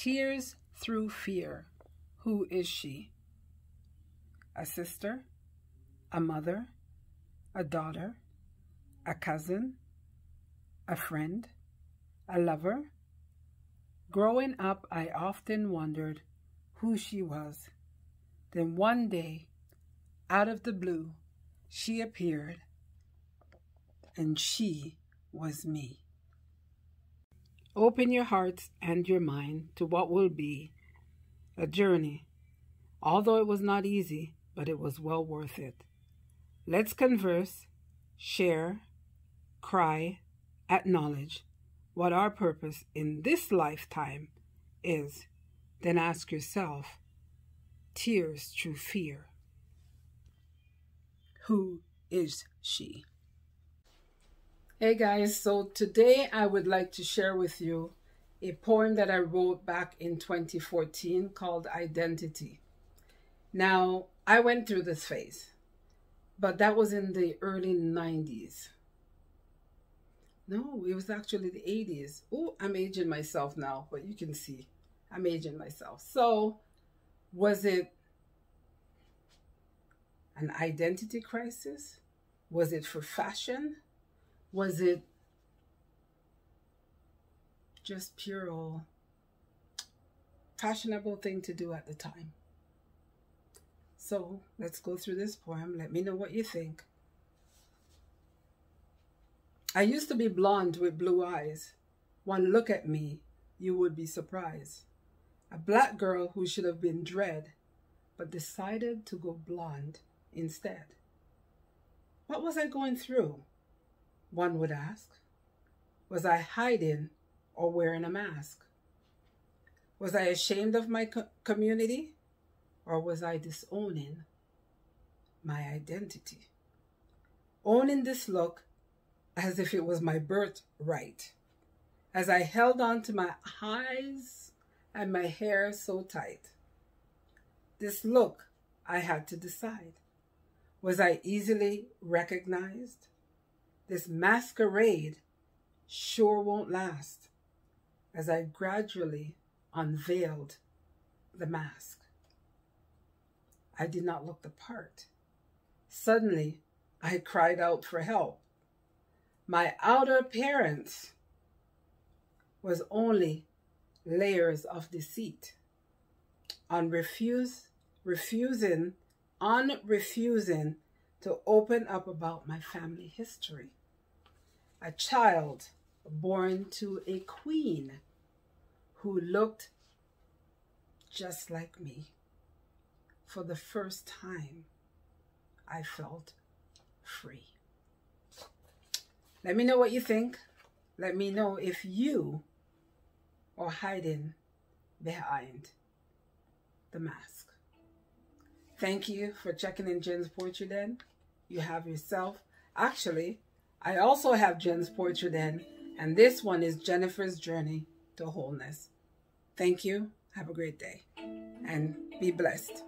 Tears through fear. Who is she? A sister? A mother? A daughter? A cousin? A friend? A lover? Growing up, I often wondered who she was. Then one day, out of the blue, she appeared, and she was me. Open your hearts and your mind to what will be a journey. Although it was not easy, but it was well worth it. Let's converse, share, cry, acknowledge what our purpose in this lifetime is. Then ask yourself, tears through fear. Who is she? Hey guys, so today I would like to share with you a poem that I wrote back in 2014 called Identity. Now, I went through this phase, but that was in the early 90s. No, it was actually the 80s. Oh, I'm aging myself now, but you can see I'm aging myself. So, was it an identity crisis? Was it for fashion? Was it just pure old fashionable thing to do at the time? So let's go through this poem. Let me know what you think. I used to be blonde with blue eyes. One look at me, you would be surprised. A black girl who should have been dread, but decided to go blonde instead. What was I going through? One would ask. Was I hiding or wearing a mask? Was I ashamed of my co community or was I disowning my identity? Owning this look as if it was my birthright, as I held on to my eyes and my hair so tight. This look I had to decide. Was I easily recognized? This masquerade sure won't last as I gradually unveiled the mask. I did not look the part. Suddenly, I cried out for help. My outer appearance was only layers of deceit. On refuse, refusing, on refusing to open up about my family history a child born to a queen who looked just like me. For the first time, I felt free. Let me know what you think. Let me know if you are hiding behind the mask. Thank you for checking in Jen's Poetry Den. You have yourself. Actually, I also have Jen's portrait in, and this one is Jennifer's Journey to Wholeness. Thank you. Have a great day, and be blessed.